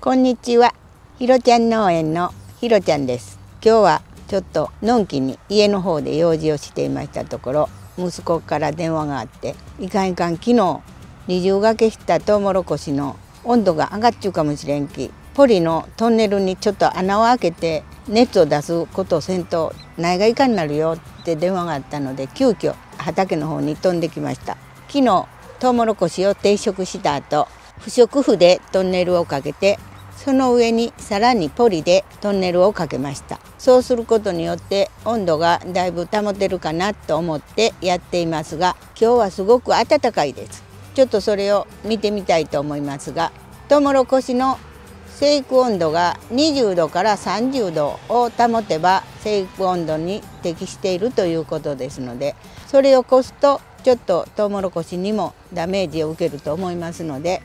こんにちは。ひろちゃん農園のひろちゃんです。今日はちょっとのんきに家の方で用事をしていましたところ、息子から電話があって、いかんいかん昨日二重掛けしたトウモロコシの温度が上がっちゅうかもしれんき、ポリのトンネルにちょっと穴を開けて熱を出すことをせんと苗がいかんなるよって電話があったので急遽畑の方に飛んできました昨日トウモロコシを定食した後不織布でトンネルをかけてその上にさらにポリでトンネルをかけました。そうすることによって温度がだいぶ保てるかなと思ってやっていますが今日はすごく暖かいです。ちょっとそれを見てみたいと思いますがトウモロコシの生育温度が20度から30度を保てば生育温度に適しているということですのでそれを越すとちょっとトウモロコシにもダメージを受けると思いますので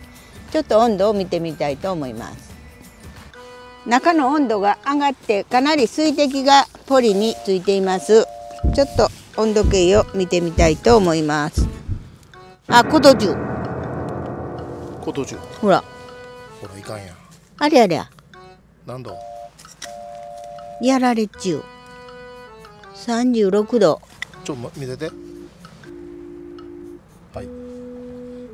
ちょっと温度を見てみたいと思います。中の温度が上がってかなり水滴がポリについています。ちょっと温度計を見てみたいと思います。あ、コトジュ。こと中ほら。ほらいかんやん。あれあれ何度？やられちゅう。36度ちょ、ま、見せて。はい。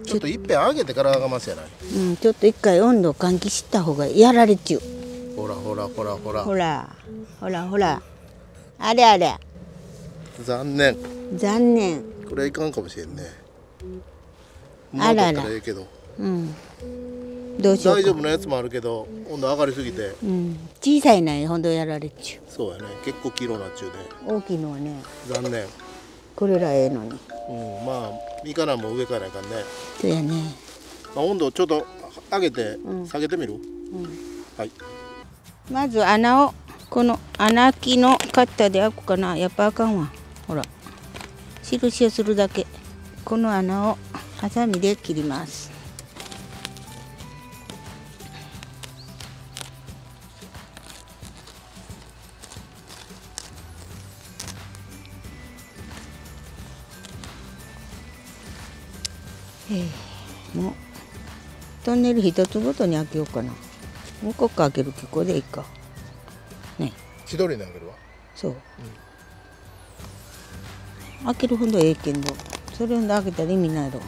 ちょっといっぺん上げてから上がますやない。うん、ちょっと一回温度を換気した方がやられちゅう。ほらほらほら。ほらほらほら。あれあれ。残念。残念。これはいかんかもしれんね。あらら。だったらええけど。うん。どうしようか。大丈夫なやつもあるけど温度上がりすぎて。うん、小さいないほんとやられちゅそうやね。結構黄色なっちゅうね。う大きいのはね。残念。これらええのに。うん。まあみかなんも上からやからね、そうやね。まあ、温度をちょっと上げてうん。下げてみる、はいまず穴をこの穴開きのカッターで開くかな。やっぱあかんわ。ほら。印をするだけ。この穴をハサミで切ります。ええもうトンネル一つごとに開けようかな。もうこっか開ける気これでいいか。ね。千鳥にあげるわ。そう、開けるほどええけどそれほど開けたら意味ないやろ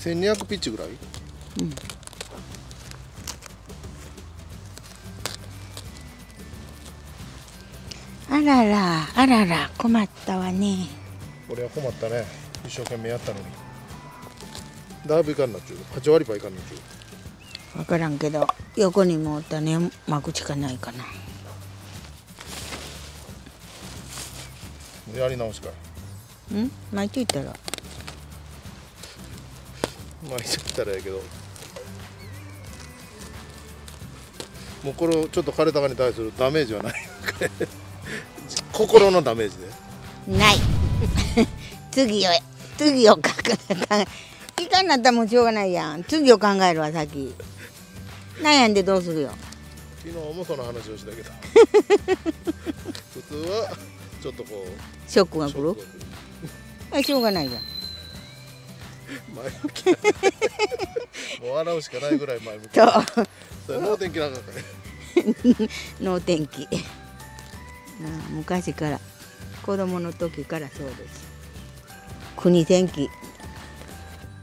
1200ピッチぐらい？あららあらら困ったわね。これは困ったね。一生懸命やったのに。だいぶいかんなっちゅう。8割ばいかんなっちゅ分からんけど横にも種まくしかないかな。うやり直しかい。ん？巻いといたら？まあいったらやけど。もうこれをちょっと枯れたかに対するダメージはない心のダメージでない。次を次を考えいかんなったらもうしょうがないやん。次を考えるわ先。悩んでどうするよ。昨日もその話をしたけど普通はちょっとこう。ショックが来る？あしょうがないじゃん。前向き。もう笑うしかないぐらい前向き。そう。それ能天気なかったね。能天気昔から。子供の時からそうです。国天気。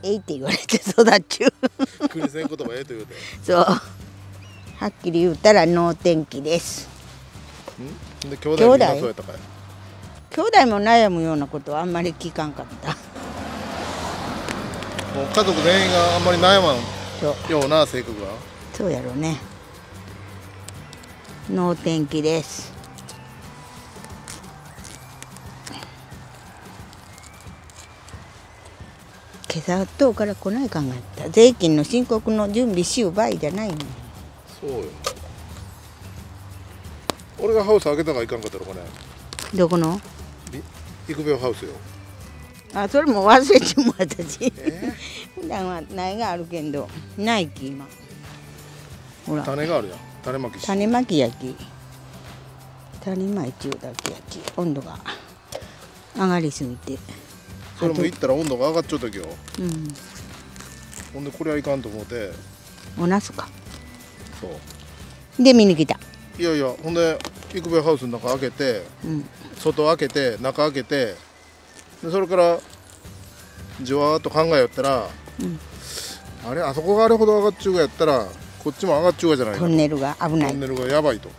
えいって言われて育っちゅう国線言葉ええと言うてそう。はっきり言ったら能天気です。ん？で兄弟みんなそうやったかい？兄弟も悩むようなことはあんまり聞かんかった。もう家族全員があんまり悩まんような性格が。そうやろね。能天気です今朝遠から来ない考えた。税金の申告の準備しよう場合じゃないの。そうよ。俺がハウス開けたからいかんかったのかねどこの？び育苗ハウスよ。あそれも忘れちも私え普段は苗があるけどないき今。ほら。種があるやん。種まきし。種まき焼き。種まい中だけ焼き。温度が上がりすぎてそれも行ったら温度が上がっちゃった今日うん。ほんでこれはいかんと思って。おなすか。そう。で見に来た。いやいやほんでイクベハウスの中開けてうん。外開けて中開けてでそれからじわーっと考えよったら、うん。あれあそこがあれほど上がっちゅうがやったらこっちも上がっちゅうがじゃないかトンネルが危ない。トンネルがやばいと。い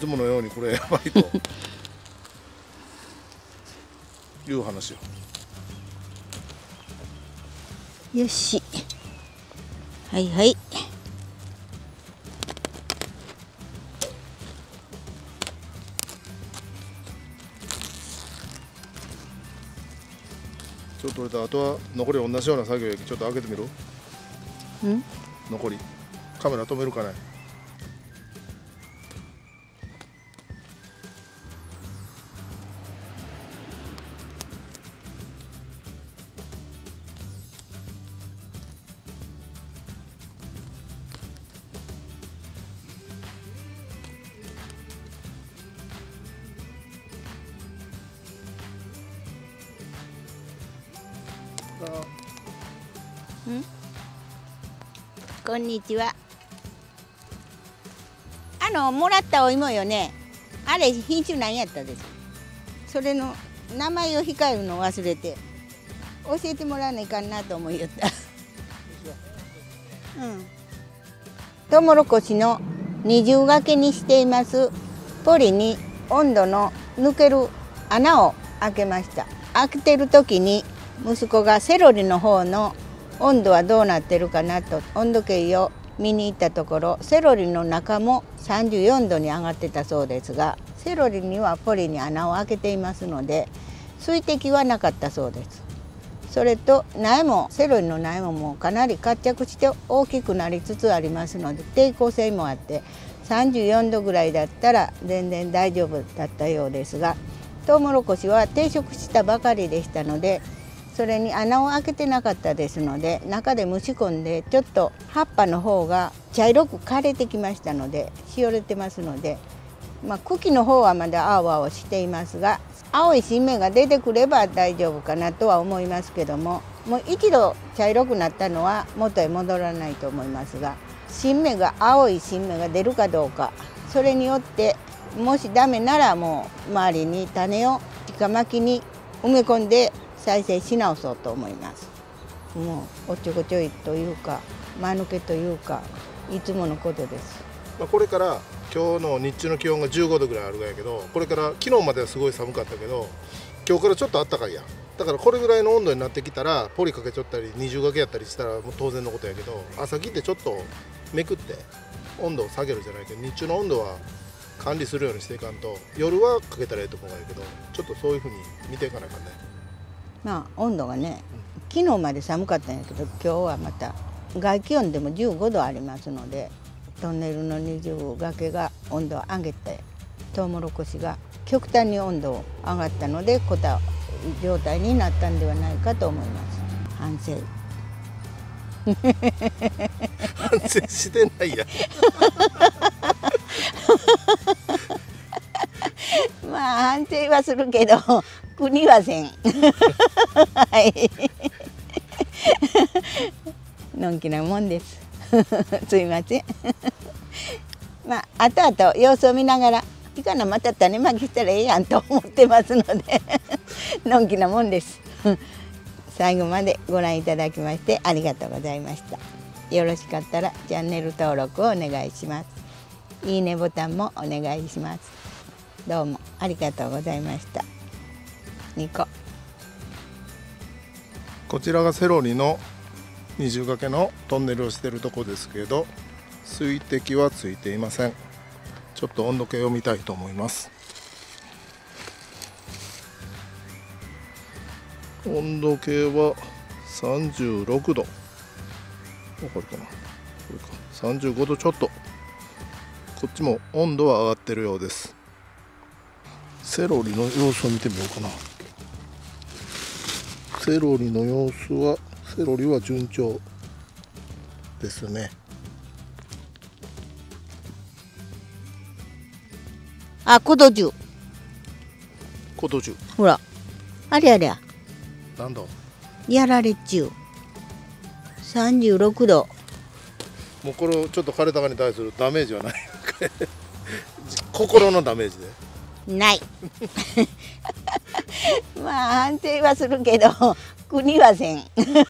つものようにこれやばいと。いう話よよし。はいはい。ちょっと俺とあとは残り同じような作業ちょっと開けてみるうん？残り。カメラ止めるかねこんにちは。あのもらったお芋よね。あれ品種何やったですそれの名前を控えるの忘れて。教えてもらわないかんなと思いよった。うん。トウモロコシの二重掛けにしています。ポリに温度の抜ける穴を開けました。開けてる時に息子がセロリの方の温度はどうなってるかなと温度計を見に行ったところセロリの中も34度に上がってたそうですがセロリにはポリに穴を開けていますので水滴はなかったそうです。それと苗もセロリの苗ももうかなり活着して大きくなりつつありますので抵抗性もあって34度ぐらいだったら全然大丈夫だったようですがトウモロコシは定食したばかりでしたのでそれに穴を開けてなかったですので中で蒸し込んでちょっと葉っぱの方が茶色く枯れてきましたのでしおれてますので、まあ、茎の方はまだ青々していますが青い新芽が出てくれば大丈夫かなとは思いますけどももう一度茶色くなったのは元へ戻らないと思いますが新芽が青い新芽が出るかどうかそれによってもしダメならもう周りに種を直巻きに埋め込んで再生し直そうと思います。もうおっちょこちょいというか間抜けというかいつものことです。まあ、これから今日の日中の気温が15度ぐらいあるがやけどこれから昨日まではすごい寒かったけど今日からちょっと暖かいやん。だからこれぐらいの温度になってきたらポリかけちゃったり二重掛けやったりしたらもう当然のことやけど朝切ってちょっとめくって温度を下げるじゃないけど日中の温度は管理するようにしていかんと夜はかけたらいいと思うんやけどちょっとそういうふうに見ていかないかね。まあ温度がね昨日まで寒かったんやけど今日はまた外気温でも15度ありますのでトンネルの二重掛けが温度を上げてトウモロコシが極端に温度を上がったのでこた状態になったんではないかと思います。反省。反省してないや。ん まあ反省はするけど国はせん。はい。のんきなもんです。すいません。まあ後々様子を見ながらいいかなまた種まきしたらええやんと思ってますのでのんきなもんです。最後までご覧いただきましてありがとうございました。よろしかったらチャンネル登録をお願いします。いいねボタンもお願いします。どうもありがとうございました。ニコこちらがセロリの二重掛けのトンネルをしているとこですけど水滴はついていません。ちょっと温度計を見たいと思います。温度計は36度。わかるかな？これか。35度ちょっと。こっちも温度は上がってるようです。セロリの様子を見てみようかな。セロリの様子はセロリは順調ですね。あコトジュ。コトジュ。ほら。ありゃりゃなんだ？やられちゅう。36度もうこれをちょっと枯れたかに対するダメージはない？心のダメージで。ない。まあ安定はするけど国はせん。